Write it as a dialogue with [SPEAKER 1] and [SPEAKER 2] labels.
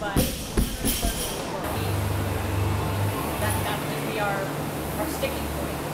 [SPEAKER 1] But that, that would be our, our sticking point.